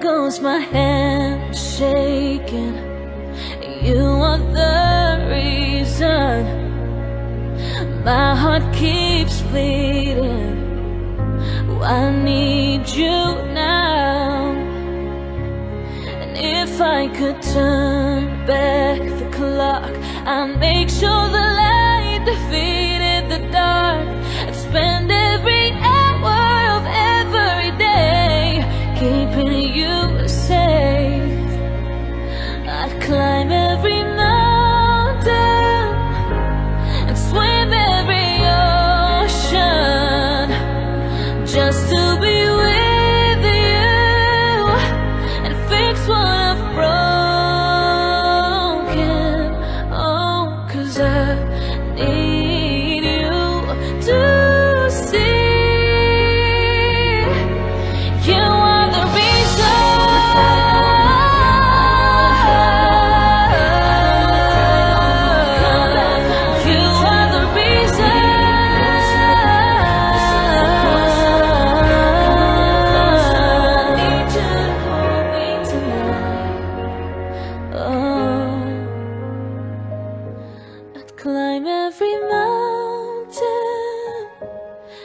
goes my hand shaking. You are the reason. My heart keeps bleeding. I need you now. And if I could turn back the clock, I'd make sure the light defeated the dark. I'd spend every just to be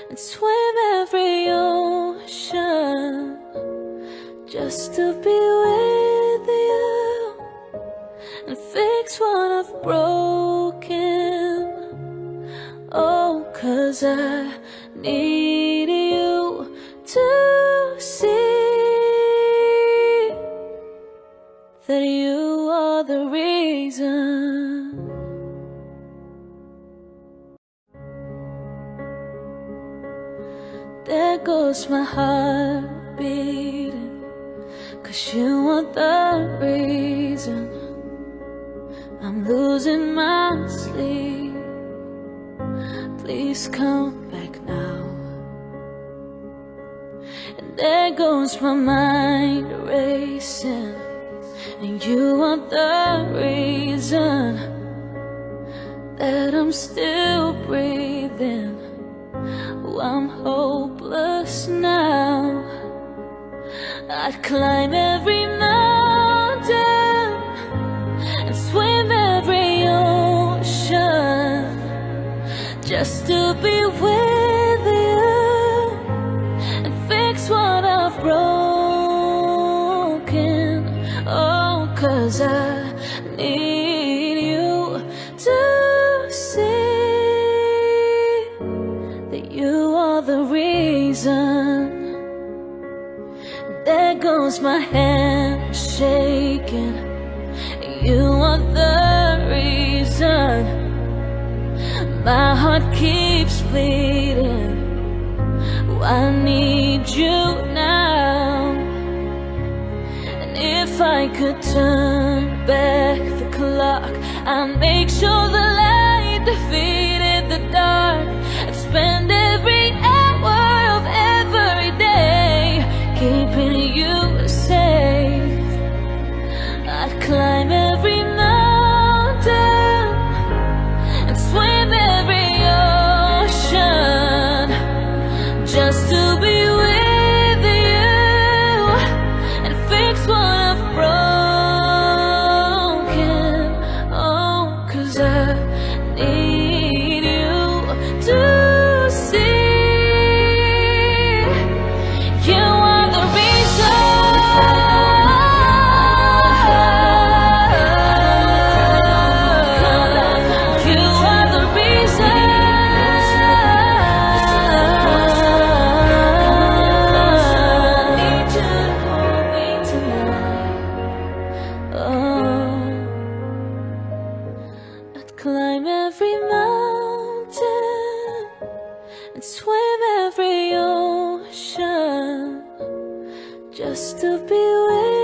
and swim every ocean just to be with you and fix what I've broken. Oh, cause I need you to see that you are the reason. There my heart beating. Cause you are the reason I'm losing my sleep. Please come back now. And there goes my mind racing. And you are the reason that I'm still breathing. Oh, I'm hopeless I'd climb every mountain Goes my hand shaking. You are the reason. My heart keeps bleeding. I need you now. And if I could turn back the clock, I'd make sure the light defeated the dark. Climb every mountain and swim every ocean just to be with